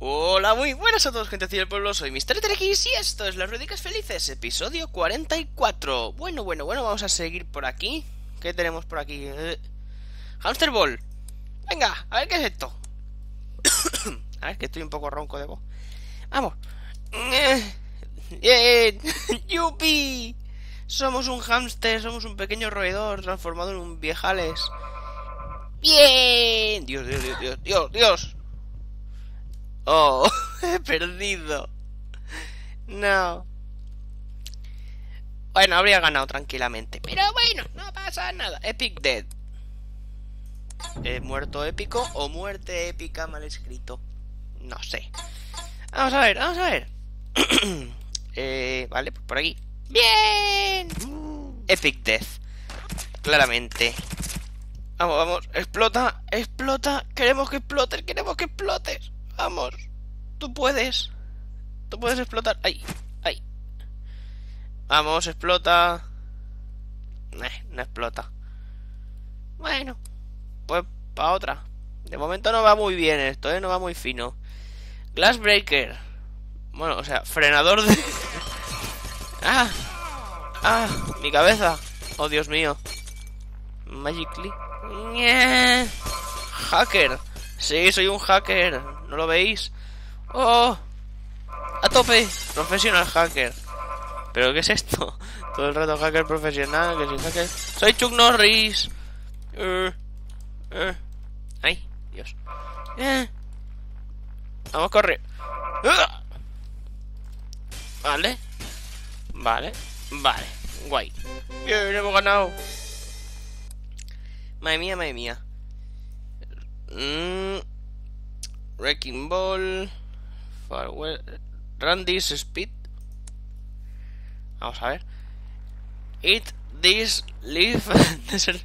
Hola, muy buenas a todos, gente del pueblo. Soy Mr. Trex y esto es Las Rúdicas Felices, episodio 44. Bueno, bueno, bueno, vamos a seguir por aquí. ¿Qué tenemos por aquí? Eh, Hamster Ball. Venga, a ver qué es esto. a ver, que estoy un poco ronco de voz. Vamos. ¡Bien! ¡Yupi! Somos un hámster, somos un pequeño roedor transformado en un viejales. ¡Bien! Dios, Dios, Dios, Dios, Dios, Dios. Oh, he perdido. No. Bueno, habría ganado tranquilamente. Pero bueno, no pasa nada. Epic Dead. ¿He muerto épico o muerte épica mal escrito? No sé. Vamos a ver, vamos a ver. eh, vale, pues por aquí. ¡Bien! Epic Death. Claramente. Vamos, vamos. Explota, explota. Queremos que explotes, queremos que explotes. Vamos. Tú puedes. Tú puedes explotar. Ahí, ahí. Vamos, explota. Eh, no explota. Bueno. Pues para otra. De momento no va muy bien esto, ¿eh? No va muy fino. Glass Breaker. Bueno, o sea, frenador de... ¡Ah! ¡Ah! Mi cabeza. Oh, Dios mío. Magically. Hacker. Sí, soy un hacker. ¿No lo veis? ¡Oh! ¡A tope! Professional hacker. ¿Pero qué es esto? Todo el rato hacker profesional, que soy hacker. ¡Soy Chuck Norris! Uh, uh. ¡Ay! Dios. Eh. Vamos, corre. Uh. Vale. Vale. Vale. Guay. Bien, hemos ganado. Madre mía, madre mía. Mm. Wrecking Ball. Farewell. Randy's Speed. Vamos a ver. Eat this leaf.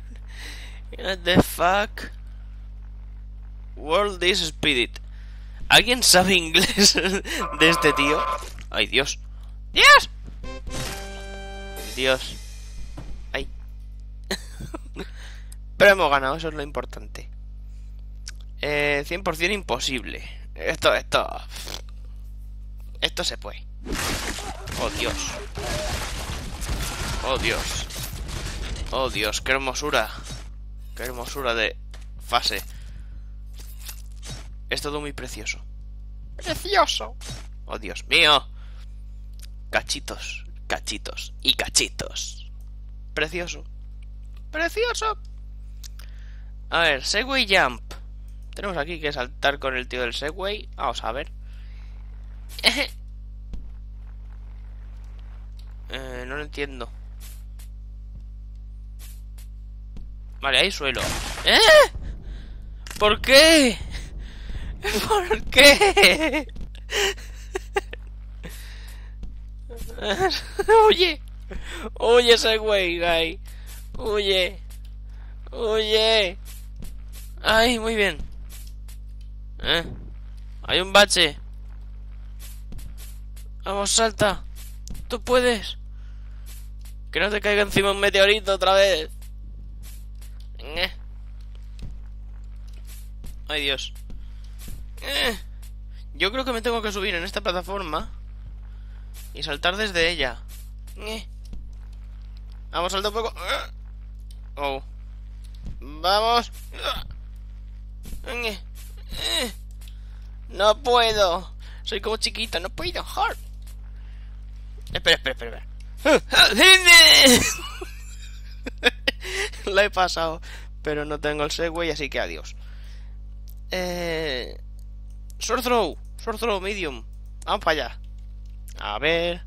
What the fuck? World this Spirit. ¿Alguien sabe inglés de este tío? Ay, Dios. ¡Dios! Dios. Ay. Pero hemos ganado, eso es lo importante. Eh, 100% imposible. Esto, esto... Esto se puede. Oh, Dios. Oh, Dios. Oh, Dios, qué hermosura. Qué hermosura de fase. Es todo muy precioso. ¡Precioso! ¡Oh, Dios mío! Cachitos, cachitos y cachitos. Precioso. ¡Precioso! A ver, Segway Jump. Tenemos aquí que saltar con el tío del Segway. Vamos a ver. eh, no lo entiendo. Vale, hay suelo. ¿Eh? ¿Por qué? ¿Por qué? Oye, oye ese güey, guy. Oye, oye. Ay, muy bien. ¿Eh? Hay un bache. Vamos, salta. Tú puedes. Que no te caiga encima un meteorito otra vez. ¿Eh? Ay, Dios. Eh. Yo creo que me tengo que subir en esta plataforma y saltar desde ella. Vamos, salta un poco. Oh. Vamos. Eh. No puedo. Soy como chiquita, no puedo. Hard. Espera, espera, espera. La he pasado, pero no tengo el Segway, así que adiós. Eh... Sword throw, sword throw medium. Vamos para allá. A ver.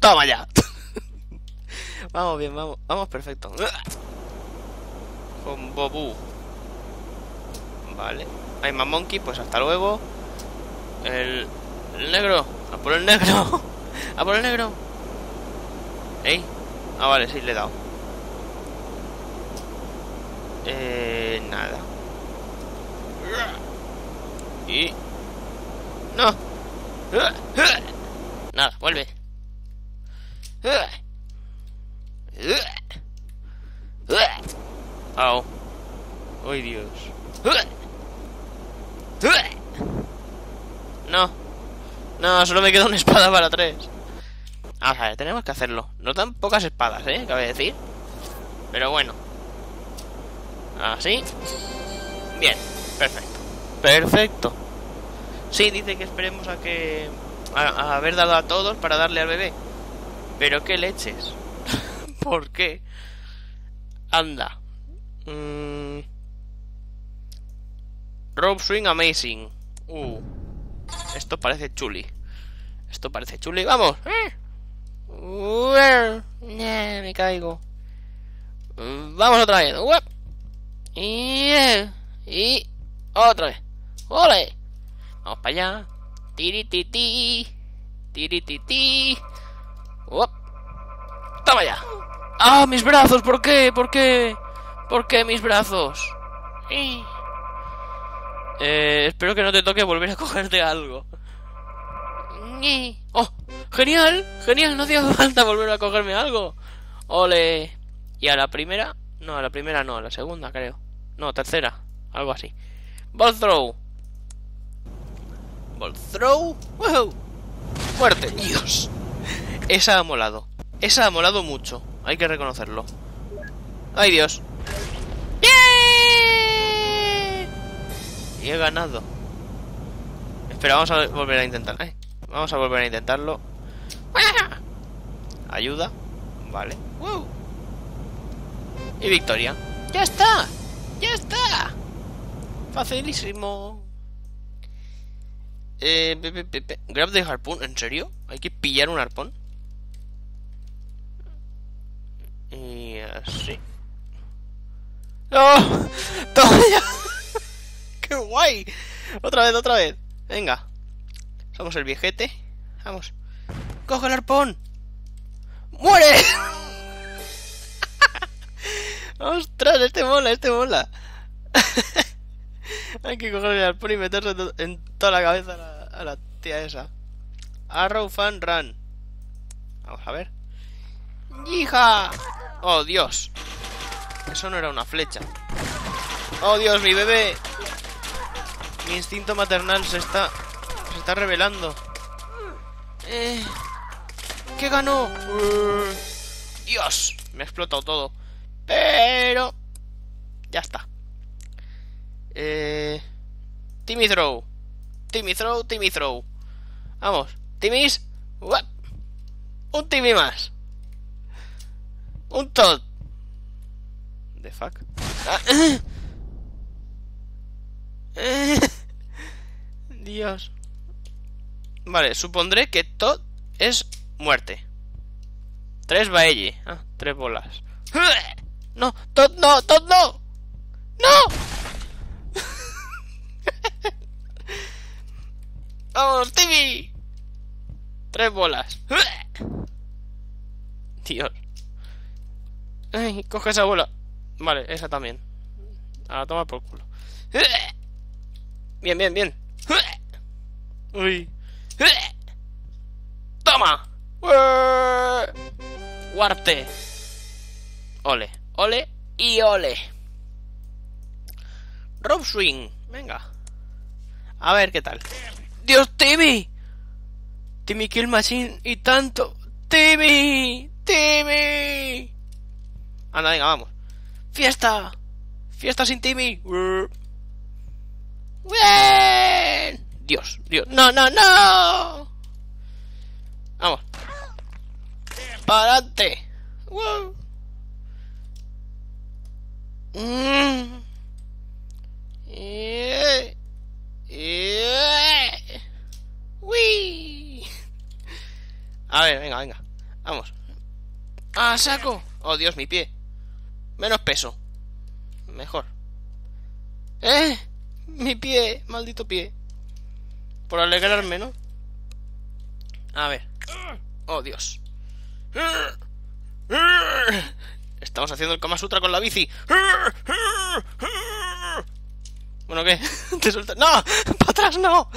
Toma ya. vamos bien, vamos, vamos perfecto. Con Bobu. Vale. Hay más monkey, pues hasta luego. El, negro. A por el negro. A por el negro. ¿Ey? Ah, vale, sí, le he dado. Eh, nada. Y... No. Nada, vuelve. Oh. Ay, Dios. No. No, solo me queda una espada para tres. Vamos a ver, tenemos que hacerlo. No tan pocas espadas, ¿eh? Cabe decir. Pero bueno. Así. Bien, perfecto. Perfecto. Sí, dice que esperemos a que... A, haber dado a todos para darle al bebé. Pero qué leches. ¿Por qué? Anda. Mm. Rope Swing Amazing. Uh. Esto parece chuli. Esto parece chuli. ¡Vamos! me caigo. Vamos otra vez. Y, y otra vez. ¡Ole! Vamos para allá. Tirititi. Tirititi. ¡Op! ¡Toma ya! ¡Ah, mis brazos! ¿Por qué? ¿Por qué? ¿Por qué mis brazos? Eh, espero que no te toque volver a cogerte algo. ¡Oh! ¡Genial! ¡Genial! No hacía falta volver a cogerme algo. ¡Ole! ¿Y a la primera? No, a la primera no, a la segunda creo. No, tercera. Algo así. Ball throw. Ball throw. ¡Wow! Muerte. Dios. Esa ha molado. Esa ha molado mucho. Hay que reconocerlo. ¡Ay, Dios! Y he ganado. Espera, vamos a volver a intentar. vamos a volver a intentarlo. Ayuda. Vale. Y victoria. ¡Ya está! ¡Ya está! Facilísimo. Eh, grab de harpoon, ¿en serio? ¿Hay que pillar un arpón? Y así. ¡Oh! ¡Todavía! ¡Qué guay! Otra vez, otra vez. Venga. Somos el viejete. Vamos. ¡Coge el arpón! ¡Muere! ¡Ostras! Este mola, este mola. Hay que coger el arpón y meterse en toda la cabeza a la, tía esa. Arrow Fan Run. Vamos a ver. ¡Hija! ¡Oh, Dios! Eso no era una flecha. ¡Oh, Dios, mi bebé! Mi instinto maternal se está... Se está revelando. Eh, ¿Qué ganó? Dios, me ha explotado todo. Pero... Ya está. Eh... Timmy Throw. Timmy Throw, Timmy Throw. Vamos. Timmy's... Un Timmy más. Un Todd. The fuck. Ah, Dios. Vale, supondré que Todd es muerte. Tres Baelle. Ah, tres bolas. No, Todd no, Todd no. ¡No! ¡Vamos, Timmy! Tres bolas. Dios. Coge esa bola. Vale, esa también. A toma por culo. Bien, bien, bien. Uy. ¡Toma! ¡Guarte! Ole, ole y ole. Rob Swing. Venga. A ver qué tal. ¡Dios, Timmy! Timmy Kill Machine y tanto. ¡Timmy! ¡Timmy! Anda, venga, vamos. ¡Fiesta! ¡Fiesta sin Timmy! ¡Bien! Dios, Dios. ¡No, no, no! Vamos. ¡Para adelante! ¡Wow! Mm. Eh. ¡Uy! A ver, venga, venga. Vamos. ¡Ah, saco! Oh, Dios, mi pie. Menos peso. Mejor. ¡Eh! Mi pie, maldito pie. Por alegrarme, ¿no? A ver. Oh, Dios. Estamos haciendo el Kama Sutra con la bici. Bueno, ¿qué? ¿Te sueltas? ¡No! ¡Para atrás no!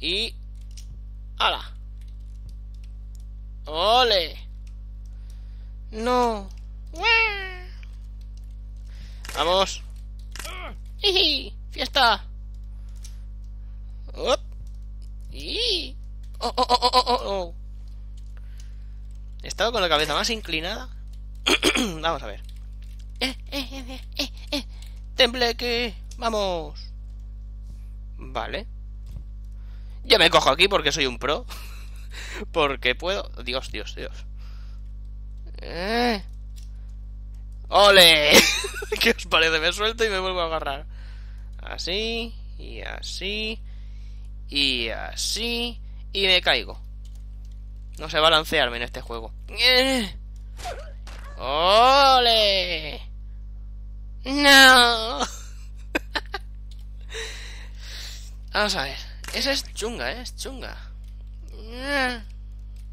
Y... ¡Hala! ¡Ole! No. ¡Vamos! ¡Jiji! ¡Fiesta! ¡Op! ¡Y! ¡Oh, oh, oh, oh, oh, oh! He estado con la cabeza más inclinada. Vamos a ver. ¡Eh, eh, eh, eh, eh! ¡Tembleque! ¡Vamos! Vale. Ya me cojo aquí porque soy un pro. porque puedo... Dios, Dios, Dios. ¡Eh! ¡Ole! ¿Qué os parece? Me suelto y me vuelvo a agarrar. Así, y así, y así, y me caigo. No sé balancearme en este juego. ¡Ole! ¡No! Vamos a ver. Esa es chunga, ¿eh? Es chunga.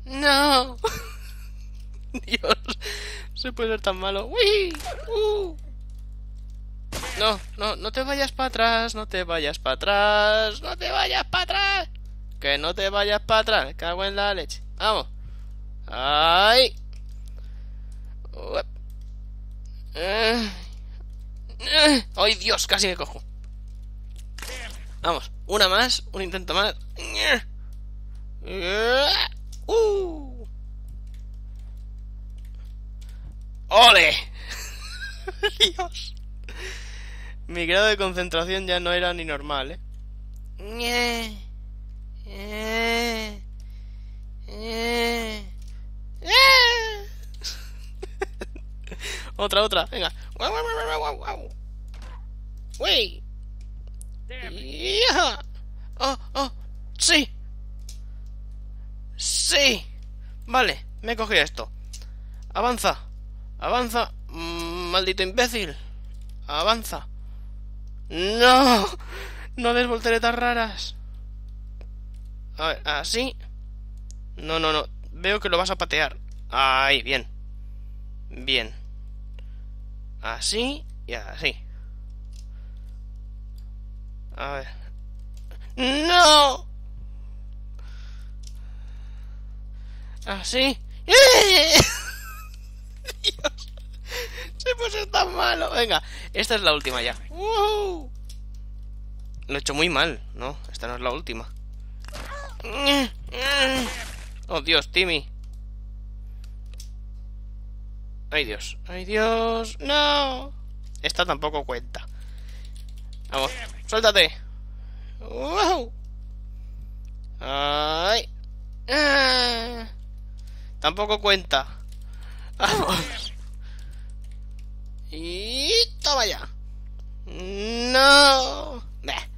¡No! Dios, se puede ser tan malo. ¡Uy! ¡Uh! No, no, no te vayas para atrás, no te vayas para atrás, no te vayas para atrás. Que no te vayas para atrás, cago en la leche. Vamos. ¡Ay! ¡Ay, Dios! Casi me cojo. Vamos, una más, un intento más. ¡Uh! ¡Ole! Dios. Mi grado de concentración ya no era ni normal, ¿eh? otra, otra, venga. ¡Wey! ¡Oh, oh! ¡Sí! ¡Sí! Vale, me he cogido esto. Avanza, avanza, maldito imbécil. Avanza. ¡No! No des volteretas raras. A ver, así. No, no, no. Veo que lo vas a patear. Ahí, bien. Bien. Así y así. A ver. ¡No! Así. Dios. Se puede tan malo. Venga, esta es la última ya. Lo he hecho muy mal, ¿no? Esta no es la última. Oh, Dios, Timmy. Ay, Dios. Ay, Dios. No. Esta tampoco cuenta. Vamos, suéltate. Ay. Ah. Tampoco cuenta. Vamos. Y toma ya. No.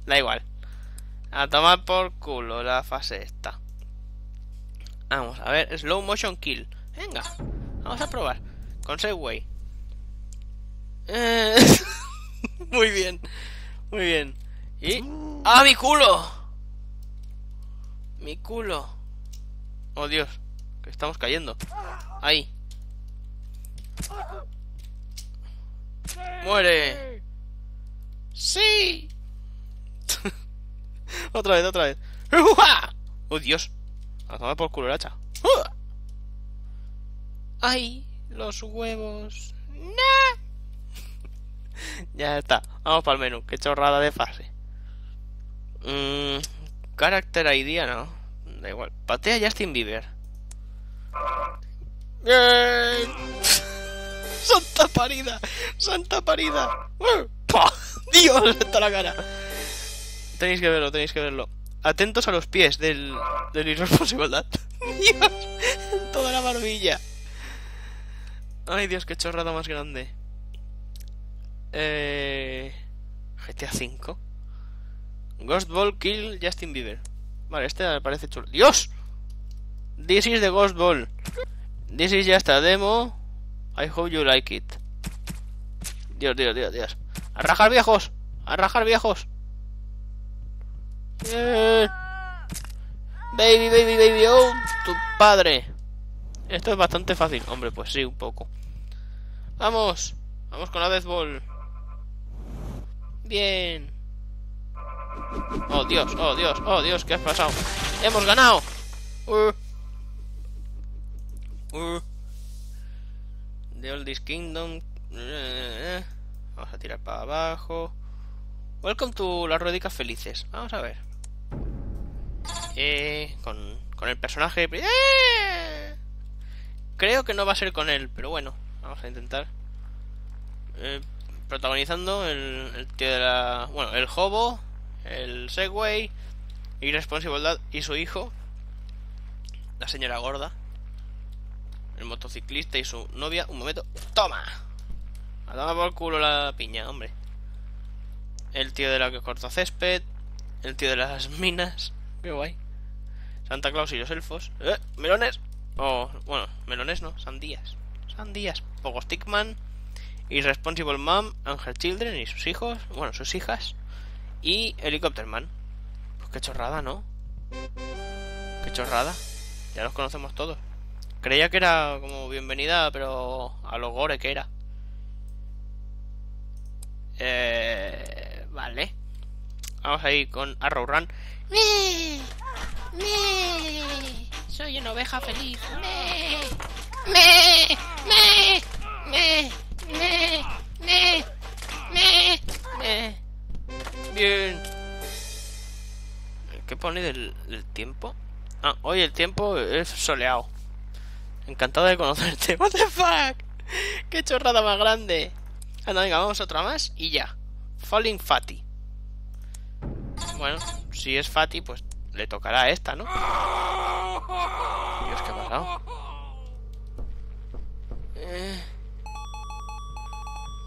da igual. A tomar por culo la fase esta. Vamos a ver, slow motion kill. Venga, vamos a probar. Con Segway. Eh, muy bien, muy bien. Y. ¡Ah, mi culo! Mi culo. Oh, Dios, que estamos cayendo. Ahí. ¡Muere! ¡Sí! otra vez, otra vez. ¡Oh, Dios! A tomar por culo hacha. ¡Ay! Los huevos. ¡No! ya está. Vamos para el menú. Qué chorrada de fase. Mmm. Character ID, no. Da igual. Patea Justin Bieber. ¡Bien! ¡Santa parida! ¡Santa parida! ¡Dios! ¡Está la cara! Tenéis que verlo, tenéis que verlo. Atentos a los pies del, del Irresponsible Dad. ¡Dios! Toda la barbilla. Ay, Dios, qué chorrada más grande. Eh... GTA V. Ghost Ball Kill Justin Bieber. Vale, este parece chulo. ¡Dios! This is the Ghost Ball. This is just a demo. I hope you like it. Dios, Dios, Dios, Dios. ¡A rajar viejos! ¡A rajar viejos! Eh. Baby, baby, baby, oh, tu padre. Esto es bastante fácil. Hombre, pues sí, un poco. Vamos. Vamos con la baseball. Bien. Oh, Dios, oh, Dios, oh, Dios, ¿qué ha pasado? ¡Hemos ganado! Uh. Uh. Oldest Kingdom. Vamos a tirar para abajo. Welcome to las ruedicas felices. Vamos a ver. Eh, con, con el personaje... ¡Eh! Creo que no va a ser con él, pero bueno, vamos a intentar. Eh, protagonizando el, el, tío de la... Bueno, el Hobo, el Segway, Irresponsible y su hijo, la señora gorda, el motociclista y su novia. Un momento. ¡Toma! A tomar por culo la piña, hombre. El tío de la que corta césped. El tío de las minas. Qué guay. Santa Claus y los elfos. ¡Eh! ¡Melones! Oh, bueno, melones no, sandías. Sandías. Pogo Stickman. Irresponsible Mom, Angel Children y sus hijos. Bueno, sus hijas. Y Helicopter Man. Pues qué chorrada, ¿no? Qué chorrada. Ya los conocemos todos. Creía que era como bienvenida, pero a lo gore que era. Eh, vale. Vamos a ir con Arrow Run. ¡Me! ¡Me! Soy una oveja feliz. ¡Me! ¡Me! ¡Me! ¡Me! ¡Me! ¡Me! ¡Me! ¡Me! Bien. ¿Qué pone del, del tiempo? Ah, hoy el tiempo es soleado. Encantado de conocerte. What the fuck? Qué chorrada más grande. Anda, venga, vamos a otra más y ya. Falling Fatty. Bueno, si es Fatty, pues le tocará a esta, ¿no? Dios, ¿qué ha pasado? Eh...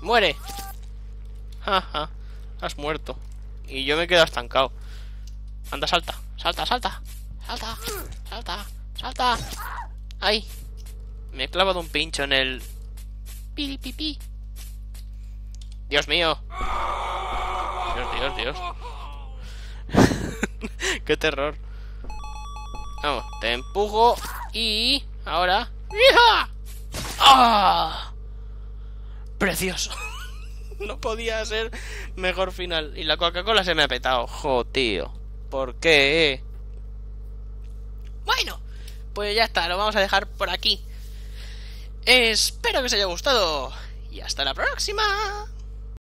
¡Muere! Jaja, has muerto. Y yo me quedo estancado. Anda, salta, salta, salta. Salta, salta, salta. ¡Ay! Me he clavado un pincho en el... Piripipi. Dios mío. Dios, Dios, Dios. Qué terror. Vamos, te empujo y... Ahora... ¡Ah! Precioso. no podía ser mejor final. Y la Coca-Cola se me ha petado. Jo, tío. ¿Por qué? Bueno, pues ya está, lo vamos a dejar por aquí. Espero que os haya gustado. Y hasta la próxima.